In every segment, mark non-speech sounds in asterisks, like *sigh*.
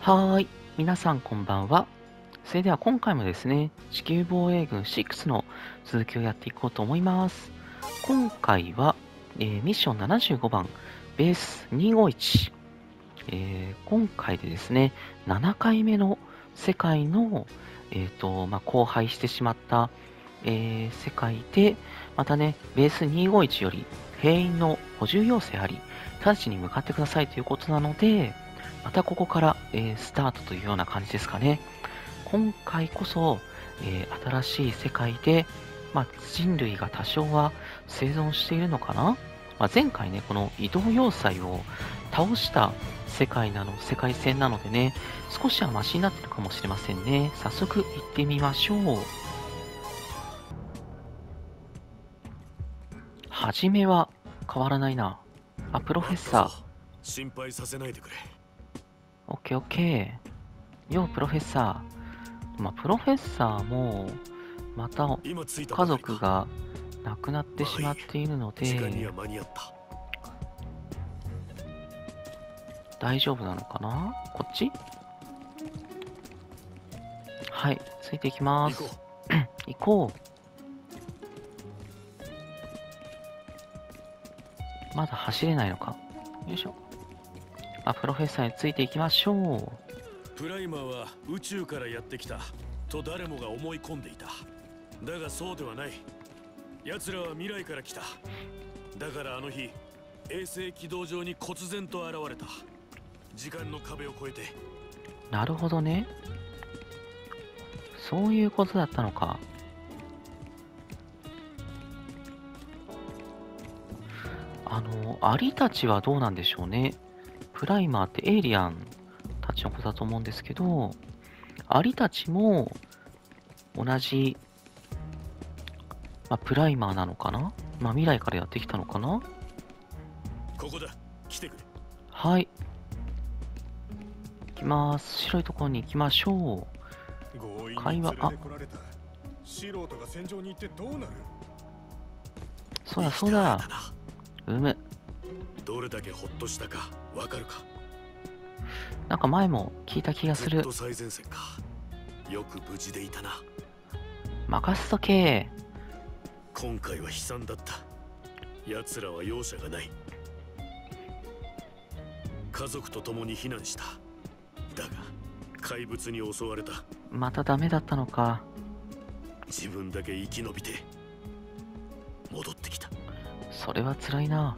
はーい。皆さんこんばんは。それでは今回もですね、地球防衛軍6の続きをやっていこうと思います。今回は、えーミッション75番、ベース251。えー今回でですね、7回目の世界の、えっ、と、まあ、荒廃してしまった、えー世界で、またね、ベース251より兵員の補充要請あり、直ちに向かってくださいということなので、またここから、えースタートというような感じですかね。今回こそ、えー新しい世界で、まあ、人類が多少は生存しているのかな、まあ、前回ね、この移動要塞を倒した世界なの、世界線なのでね、少しはマシになってるかもしれませんね。早速行ってみましょう。はじめは変わらないな。あ、プロフェッサー。心配させないでくれオッケーオッケー。よう、プロフェッサー。まあ、プロフェッサーも、また家族が亡くなってしまっているので大丈夫なのかな？こっち？はい、ついていきます。行こう。*clears throat* まだ走れないのか。よいしょ。あ、プロフェッサーについていきましょう。うプライマーは宇宙からやってきたと誰もが思い込んでいただがそうではない奴らは未来から来ただからあの日衛星軌道上に忽然と現れた時間の壁を越えてなるほどね。そういうことだったのか。あの、アリたちはどうなんでしょうね。プライマーってエイリアンたちのことだと思うんですけど、アリたちも同じ、まあ、プライマーなのかな？まあ、未来からやってきたのかな？ここだ。来てくれ。はい。行きます。白いところに行きましょう。会話に連れてこられた。素人が戦場に行ってどうなる？そうだそうだうむ。どれだけホッとしたかわかるか？なんか前も聞いた気がする。最前線かよく無事でいたな任せとけ。今回は悲惨だった奴らは容赦がない家族と共に避難しただが怪物に襲われたまたダメだったのか。自分だけ生き延びて戻ってきたそれは辛いな。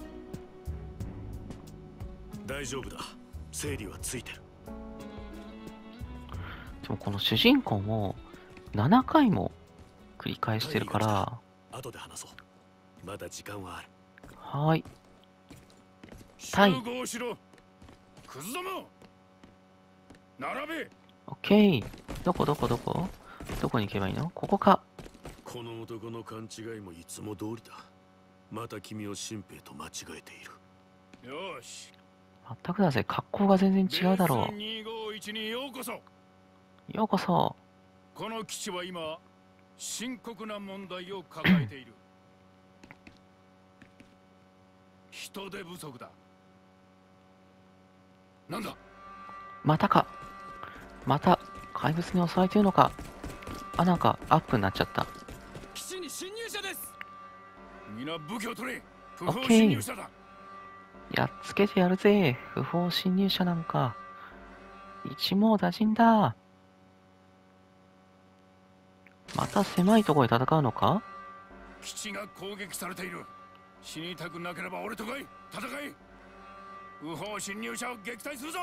大丈夫だ。整理はついてる。でもこの主人公も7回も繰り返してるから、後で話そう。まだ時間はある。はーい。はい集合しろ。クズども並べ。オッケー。どこ？どこ？どこ？どこに行けばいいの？ここか。この男の勘違いもいつも通りだまた君を新兵と間違えているよしまったくだぜ。格好が全然違うだろベース251にようこそうようこそ。この基地は今深刻な問題を抱えている *laughs* 人手不足だなんだ？またか。また怪物に襲われてるのか。あ、なんかアップになっちゃった。基地に侵入者です皆武器を取れ不法オッケー侵入者だやっつけてやるぜ。不法侵入者なんか。一網打尽だ。また狭いところで戦うのか？基地が攻撃されている死にたくなければ俺と来い戦い不法侵入者を撃退するぞ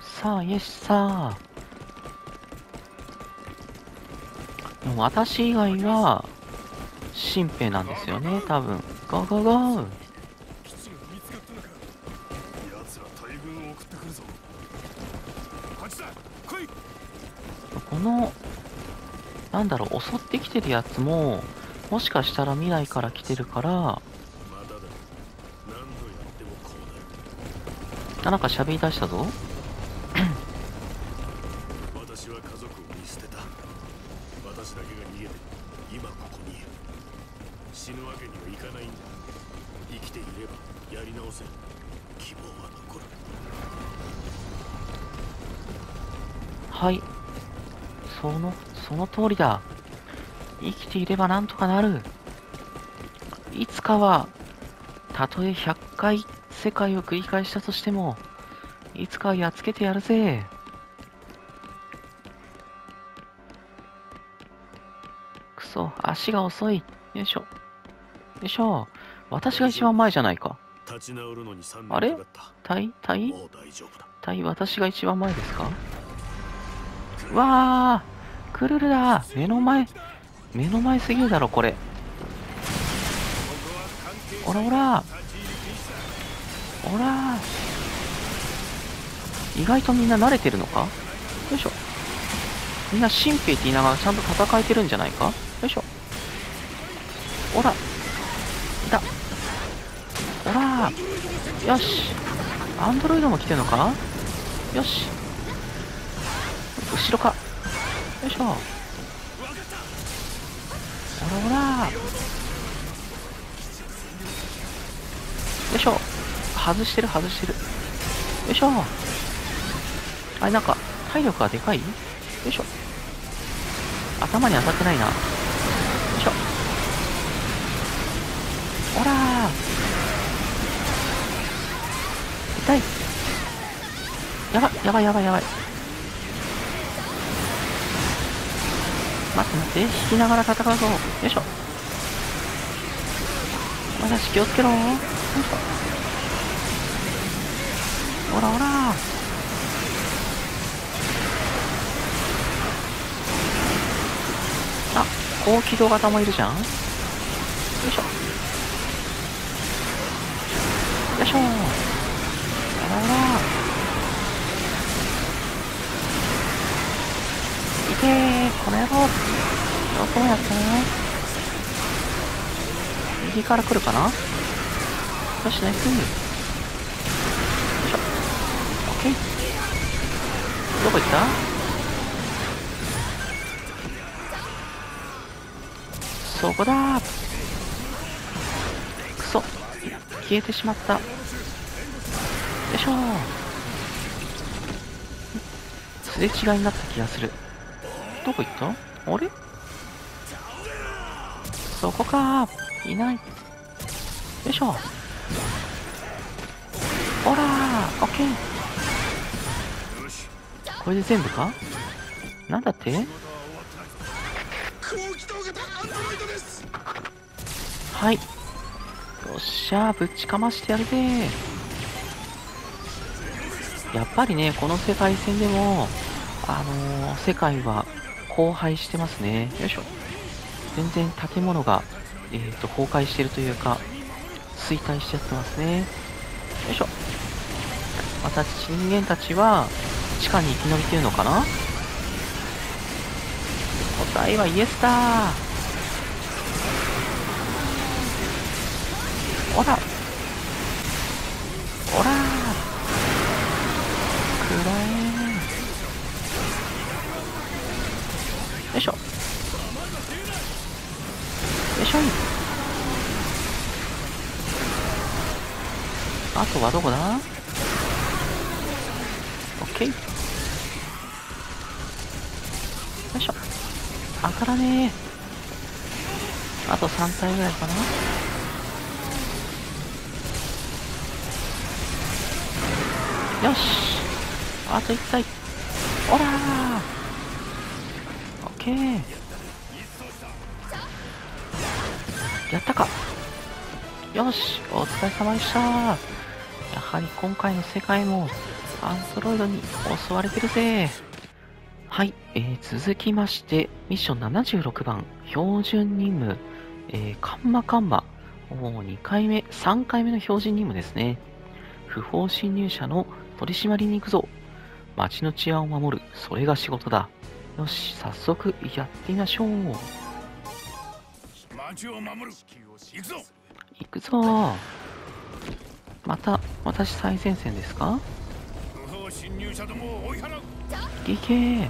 さあ、イエスさあ。でも私以外は、新兵なんですよね、多分。ゴーゴーゴー。この、なんだろう、襲ってきてるやつも、もしかしたら未来から来てるから、あ、なんか喋り出したぞ。通りだ。生きていればなんとかなる。いつかは、たとえ100回世界を繰り返したとしても、いつかはやっつけてやるぜ。くそ、足が遅い。よいしょ。よいしょ。私が一番前じゃないか。立ち直るのに3あれ年かかっタイタイたもう大丈夫だタイ私が一番前ですか？うわークルルだ。目の前。目の前すぎるだろこれ。おらおら。おら。意外とみんな慣れてるのか？よいしょ。みんな神兵って言いながらちゃんと戦えてるんじゃないか？よいしょ。おら。いた。おら。よし。アンドロイドも来てるのか？よし。後ろか。よいしょ。おらおら。よいしょ。外してる外してる。よいしょ。あれなんか体力がでかい？よいしょ。頭に当たってないな。よいしょ。おら。痛い。やばいやばいやばいやばい。待って待って引きながら戦うぞ。よいしょ。まだし気をつけろ。よいしょ。ほらほら。あ高機動型もいるじゃん。よいしょ。よいしょ。ほらほら。いけー。この野郎。どこやった右から来るかな？よしナイスよいしょ。オッケー。どこ行った？そこだ。ーくそ。消えてしまった。よいしょ。すれ違いになった気がする。どこ行った？あれ？そこか。いない。よいしょ。ほら。ーオッケー。これで全部か？なんだって？はい。よっしゃ。ぶちかましてやるぜ。やっぱりねこの世界戦でもあのー世界は荒廃してますね。よいしょ全然建物が、えー、と崩壊してるというか衰退しちゃってますね。よいしょ。また人間たちは地下に生き延びてるのかな？答えはイエスだおら。はどこだオッケーよいしょ当たらねえあと3体ぐらいかなよしあと1体おらオッケーやったかよしお疲れ様でしたはり今回の世界もアンドロイドに襲われてるぜ。はい、えー、続きましてミッション76番標準任務、えー、カンマカンマ。もう2回目3回目の標準任務ですね。不法侵入者の取り締まりに行くぞ。街の治安を守るそれが仕事だ。よし早速やってみましょう。町を守る。行くぞ行くぞまた私最前線ですか？行け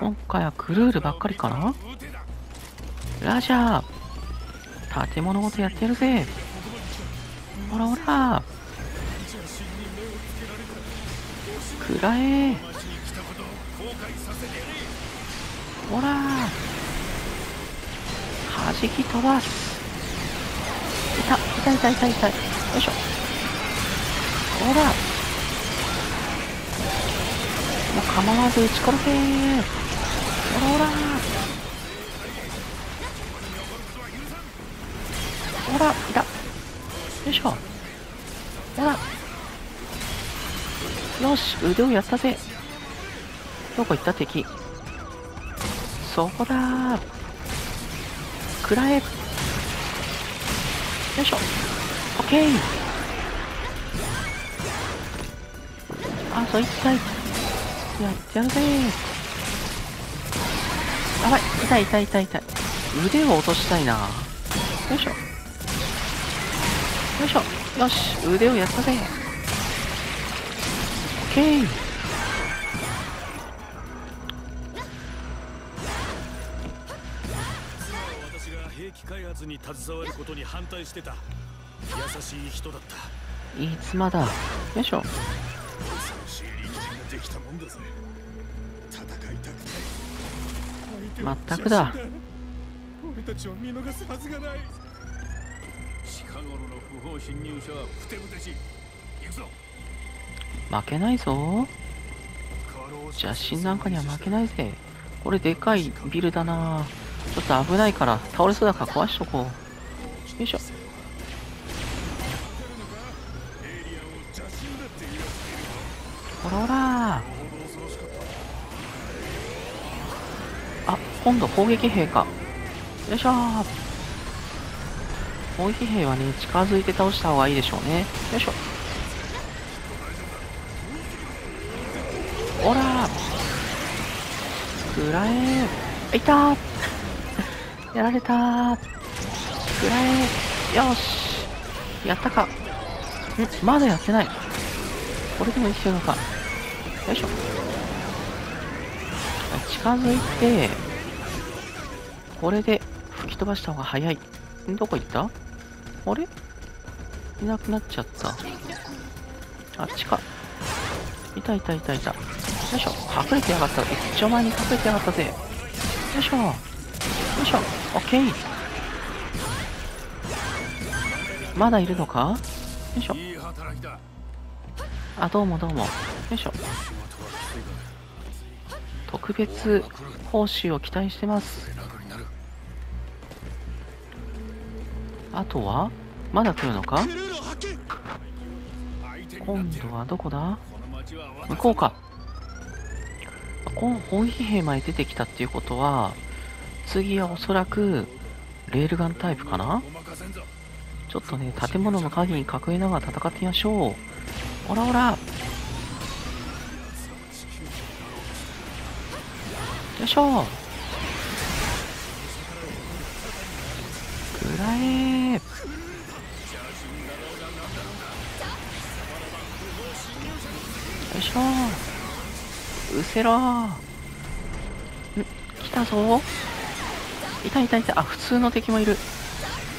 今回はクルールばっかりかな？ラジャー。建物ごとやってるぜ。ほらほら。暗らえほら。弾き飛ばす。痛い痛い痛い痛いよいしょほら。もう構わず撃ち殺せほら。ほら。ほら。いたよいしょほら。よし腕をやったぜどこ行った敵そこだー食ら。えよいしょ。オッケーあと1体やってやるぜ。やばい。痛い痛い痛い痛い。腕を落としたいな。よいしょ。よいしょ。よし。腕をやったぜ。オに携わることに反対してた。優しい人だった。いつまだ。よいしょ。恐ろしい隣人ができたもんだぜ。戦いたくないまったくだ。俺たちを見逃すはずがない。近頃の不法侵入者はふてぶてしい。行くぞ。負けないぞ。邪神なんかには負けないぜ。これでかいビルだなちょっと危ないから倒れそうだから壊しとこう。よいしょ。ほらほらあ今度攻撃兵か。よいしょ。攻撃兵はね近づいて倒した方がいいでしょうね。よいしょ。ほら食らえ。いたやられたー。食らえよし。やったか。んまだやってない。これでも生きてるのか。よいしょ。近づいてこれで吹き飛ばした方が早い。どこ行った？あれ？いなくなっちゃった。あっちかいたいたいたい。たよいしょ。隠れてやがった。一丁前に隠れてやがったぜ。よいしょ。よいしょ。オッケー。まだいるのか？よいしょ。あどうもどうも。よいしょ。特別報酬を期待してます。あとは？まだ来るのか？今度はどこだ？向こうか。この砲撃兵まで出てきたっていうことは次はおそらくレールガンタイプかな？ちょっとね建物の影に隠れながら戦ってみましょう。ほらほらよいしょ。くらえよいしょ。うせろ。ん？来たぞ。いたいたい。たあ普通の敵もいる。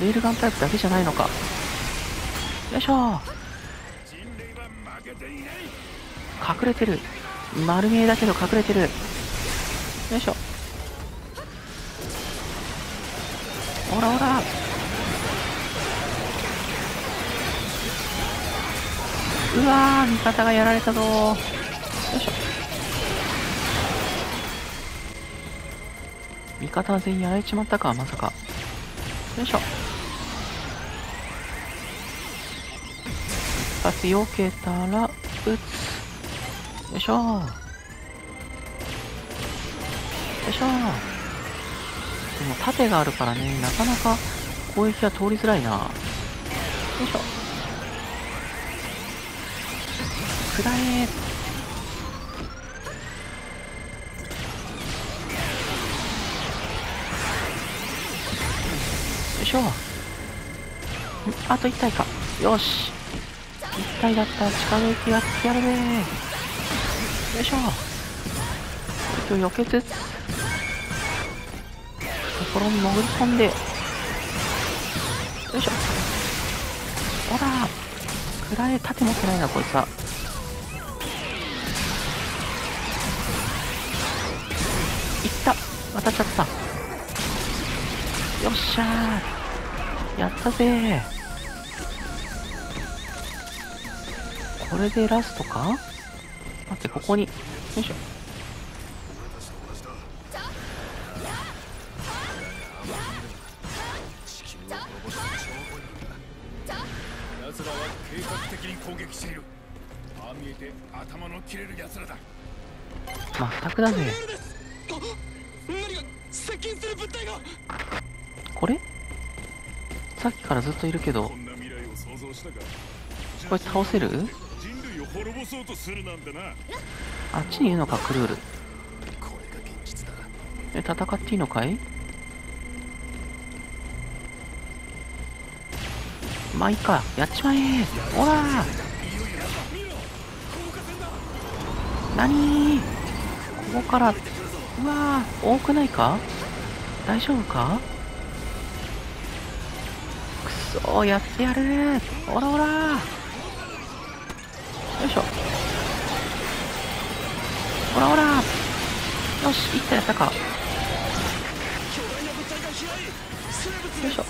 レールガンタイプだけじゃないのか。よいしょ。隠れてる。丸見えだけど隠れてる。よいしょ。ほらほらうわー味方がやられたぞよいしょ。方全員やられちまったかまさか。よいしょ。一発避けたら撃つ。よいしょ。よいしょ。でも盾があるからねなかなか攻撃が通りづらいな。よいしょ。くらえしょう。あと1体か。よし。1体だったら力のきやってやるね。よいしょ。敵を避けつつ。懐に潜り込んで。よいしょ。ほら。暗い、縦盾持ってないなこいつは。いった。渡っちゃった。よっしゃー。やったぜこれでラストか？待って、ここに。よいしょ。奴らは計画的に攻撃しているああ見えて頭の切れる奴らだまったくだぜ。何が接近する物体がこれ？さっきからずっといるけどこ、れ倒せる？あっちにいるのか、クルール。え、戦っていいのかい？まあいいか、やっちまえ。ほらなにここから、うわー、多くないか？大丈夫か？くそー、やってやるほらほらよいしょ。ほらほらよし、いったやったか。よいしょ。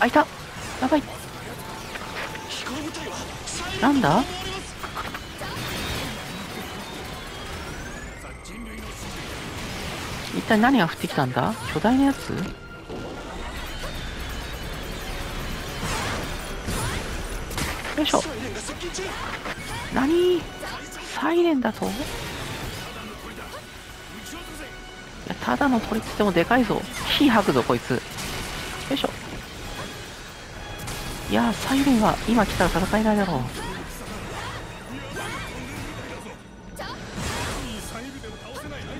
あ、いたやばい。なんだ？一体何が降ってきたんだ？巨大なやつ？よいしょ。何サイレンだと、ただの鳥っつってもでかいぞ。火吐くぞ、こいつ。よいしょ。いや、サイレンは今来たら戦えないだろう。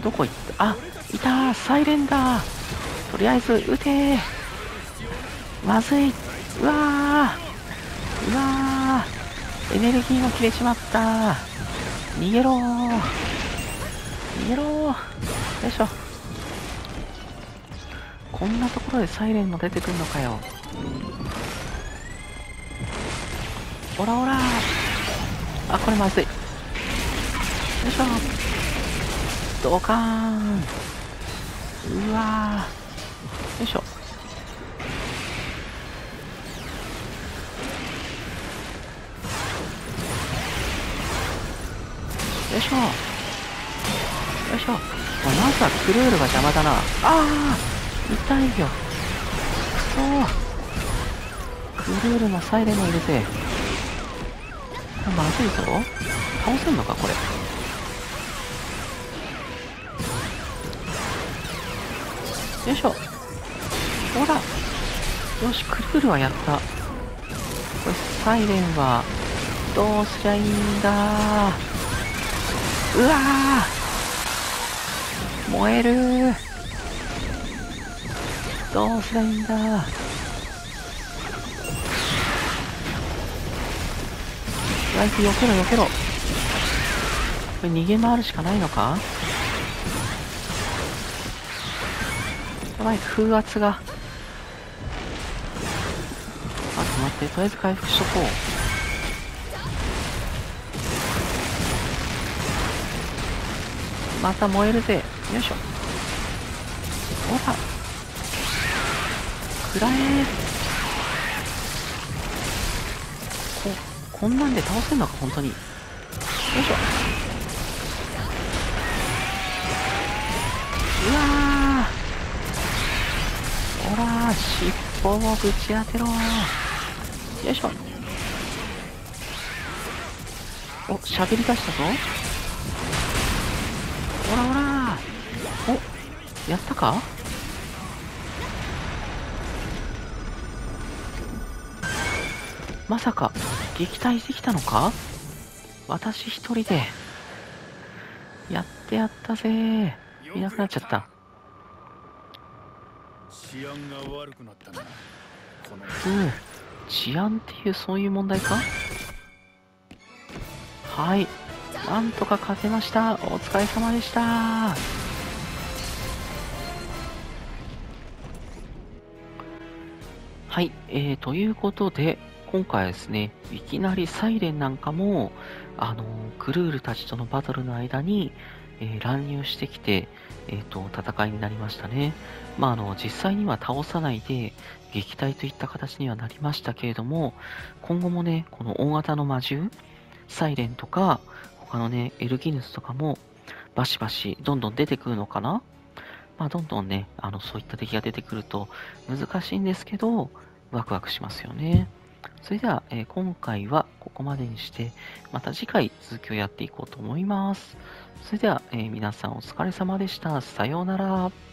どこ行った？あ、いたサイレンだとりあえず、撃てまずいうわうわエネルギーも切れちまった。逃げろ逃げろよいしょ。こんなところでサイレンも出てくんのかよ。オラオラ。あこれまずい。よいしょ。ドカーン。うわよいしょ。よいしょ。よいしょ、まあ、まずはクルールが邪魔だな。ああ痛いよ。くそー。クルールのサイレンもいるぜまずいぞ。倒せんのかこれ。よいしょ。ほら。よしクルールはやった。これサイレンはどうすりゃいいんだ。うわー。燃える。どうすりゃいいんだ。ライフ避けろ避けろ。これ逃げ回るしかないのか？やばい風圧が。あと待ってとりあえず回復しとこう。また燃えるぜ。よいしょ。ほら。くらえここんなんで倒せんのか本当に。よいしょ。うわー。ほら尻尾をぶち当てろ。よいしょ。お喋り出したぞ。やったか？まさか撃退できたのか？私一人で。やってやったぜ。いなくなっちゃった。治安が悪くなったな。このうん。治安っていうそういう問題か？はい。なんとか勝てました。お疲れ様でしたはい、えー、ということで今回ですねいきなりサイレンなんかもあのクルールたちとのバトルの間に、えー、乱入してきて、えっ、と、戦いになりましたね。まあ、あの、実際には倒さないで、撃退といった形にはなりましたけれども、今後もね、この大型の魔獣、サイレンとか、他のね、エルギヌスとかも、バシバシ、どんどん出てくるのかなまあ、どんどんね、あの、そういった敵が出てくると難しいんですけど、ワクワクしますよね。それでは、えー、今回はここまでにして、また次回続きをやっていこうと思います。それでは、えー、皆さんお疲れ様でした。さようなら。